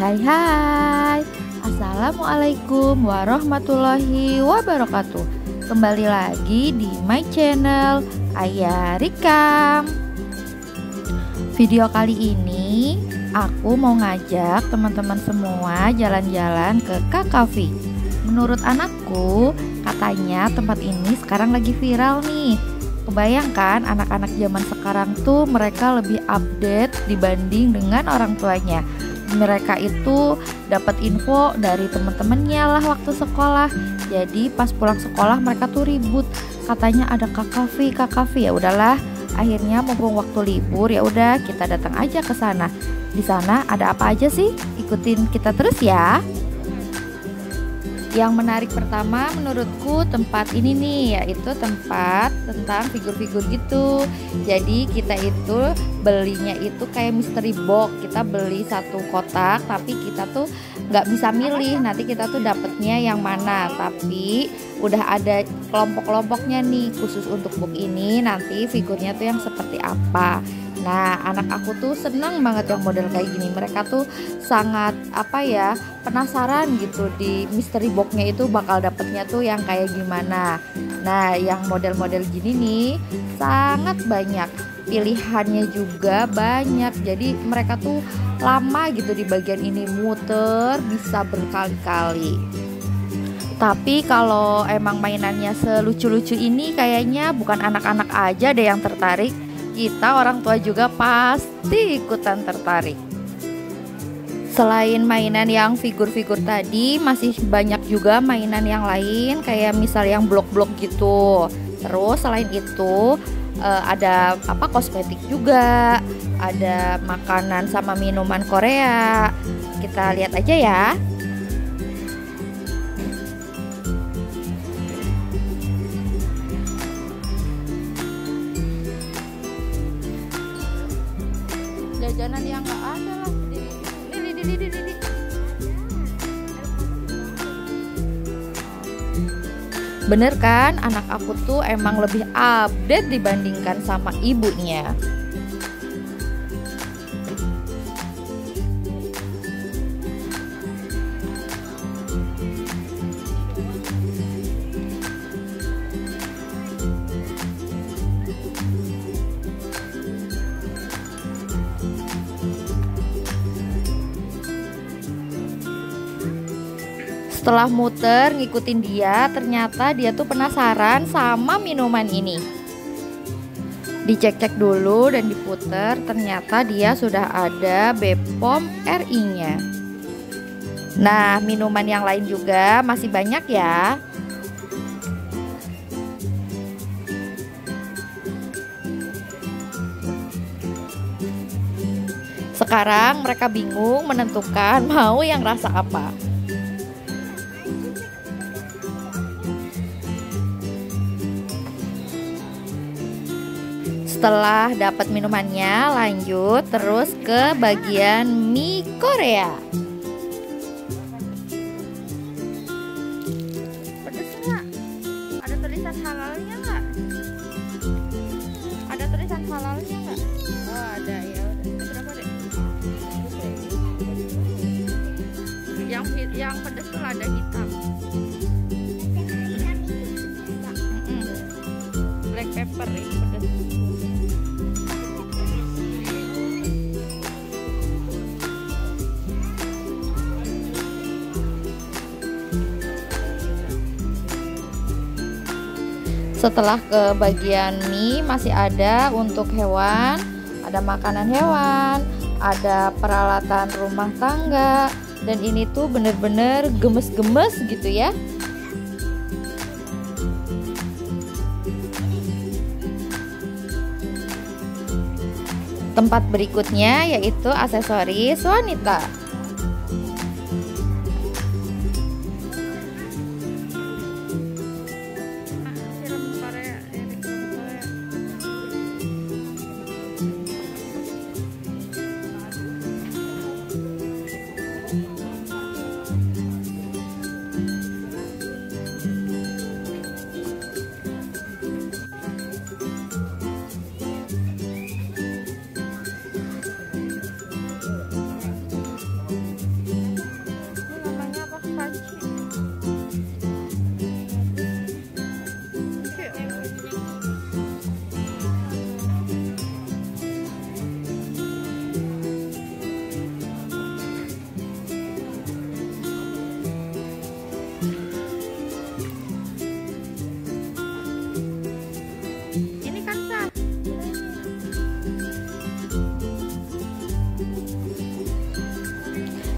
Hai hai. Assalamualaikum warahmatullahi wabarakatuh. Kembali lagi di my channel Ayah Rikam Video kali ini Aku mau ngajak teman-teman semua jalan-jalan ke Kakavi Menurut anakku Katanya tempat ini sekarang lagi viral nih. Kebayangkan anak-anak zaman sekarang tuh mereka lebih update dibanding dengan orang tuanya mereka itu dapat info dari teman-temannya lah waktu sekolah. Jadi pas pulang sekolah mereka tuh ribut. Katanya ada kakafi kakafi ya udahlah akhirnya mumpung waktu libur ya udah kita datang aja ke sana. Di sana ada apa aja sih? Ikutin kita terus ya. Yang menarik pertama menurutku tempat ini nih yaitu tempat tentang figur-figur gitu. Jadi kita itu belinya itu kayak mystery box. Kita beli satu kotak tapi kita tuh nggak bisa milih nanti kita tuh dapetnya yang mana. Tapi udah ada kelompok-kelompoknya nih khusus untuk book ini nanti figurnya tuh yang seperti apa. Nah, anak aku tuh senang banget yang model kayak gini. Mereka tuh sangat apa ya penasaran gitu di mystery boxnya itu bakal dapetnya tuh yang kayak gimana. Nah, yang model-model gini nih sangat banyak pilihannya juga banyak. Jadi mereka tuh lama gitu di bagian ini muter bisa berkali-kali. Tapi kalau emang mainannya selucu-lucu ini kayaknya bukan anak-anak aja deh yang tertarik kita orang tua juga pasti ikutan tertarik. Selain mainan yang figur-figur tadi, masih banyak juga mainan yang lain kayak misal yang blok-blok gitu. Terus selain itu eh, ada apa kosmetik juga, ada makanan sama minuman Korea. Kita lihat aja ya. jajanan yang nggak ada Bener kan? Anak aku tuh emang lebih update dibandingkan sama ibunya Setelah muter ngikutin dia, ternyata dia tuh penasaran sama minuman ini. Dicek-cek dulu dan diputer, ternyata dia sudah ada Bepom RI-nya. Nah, minuman yang lain juga masih banyak ya. Sekarang mereka bingung menentukan mau yang rasa apa. Setelah dapat minumannya, lanjut terus ke bagian mie Korea. Pedes nggak? Ada tulisan halalnya nggak? Ada tulisan halalnya nggak? Oh ada ya Berapa deh? Yang yang pedes tuh ada hitam. Black pepper ini Setelah ke bagian mie masih ada untuk hewan, ada makanan hewan, ada peralatan rumah tangga dan ini tuh bener-bener gemes-gemes gitu ya. Tempat berikutnya yaitu aksesoris wanita.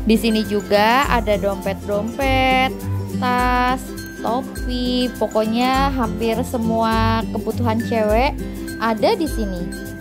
Di sini juga ada dompet-dompet, tas, topi, pokoknya hampir semua kebutuhan cewek ada di sini.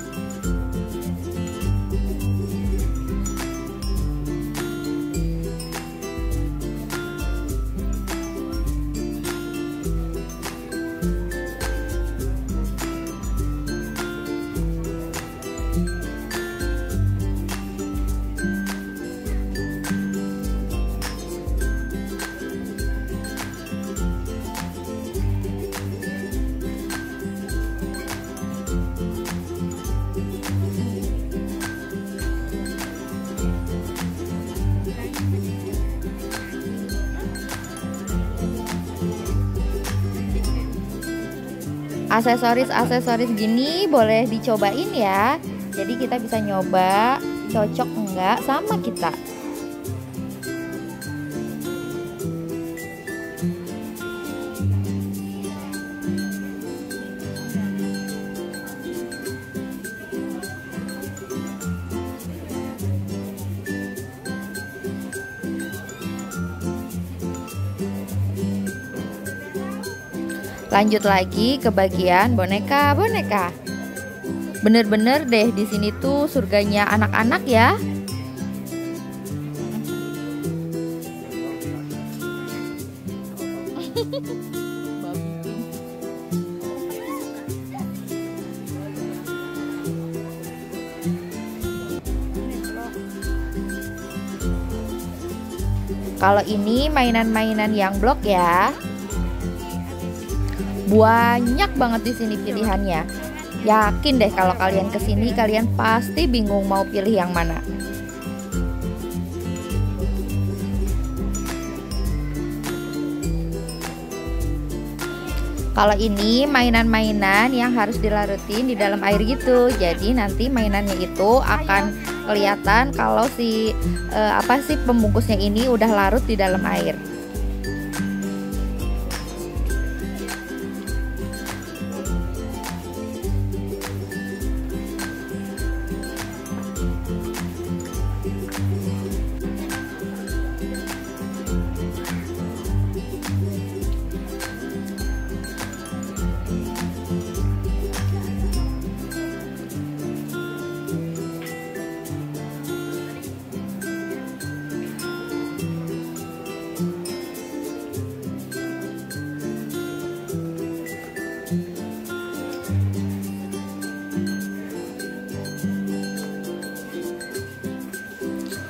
Aksesoris-aksesoris gini boleh dicobain ya. Jadi kita bisa nyoba cocok enggak sama kita Lanjut lagi ke bagian boneka-boneka. Bener-bener deh di sini tuh surganya anak-anak ya. Kalau ini mainan-mainan yang blok ya. Banyak banget di sini pilihannya. Yakin deh kalau kalian ke sini kalian pasti bingung mau pilih yang mana. Kalau ini mainan-mainan yang harus dilarutin di dalam air gitu. Jadi nanti mainannya itu akan kelihatan kalau si uh, apa sih pembungkusnya ini udah larut di dalam air.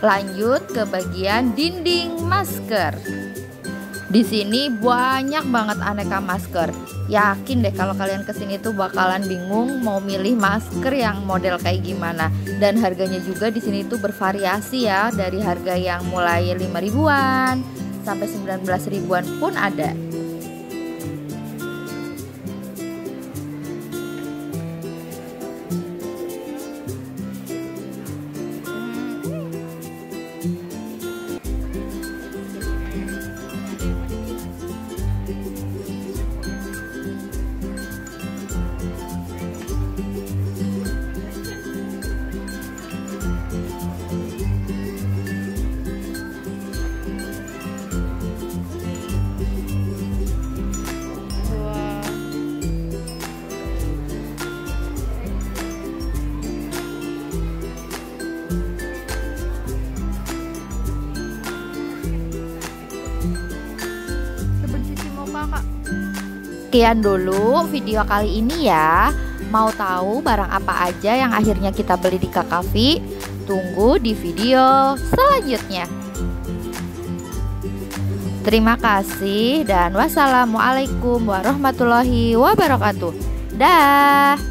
Lanjut ke bagian dinding masker. Di sini banyak banget aneka masker. Yakin deh kalau kalian ke sini tuh bakalan bingung mau milih masker yang model kayak gimana. Dan harganya juga di sini tuh bervariasi ya dari harga yang mulai 5 ribuan sampai 19 ribuan pun ada. Sekian dulu video kali ini ya. Mau tahu barang apa aja yang akhirnya kita beli di Kakavi? Tunggu di video selanjutnya. Terima kasih dan wassalamualaikum warahmatullahi wabarakatuh. Dah.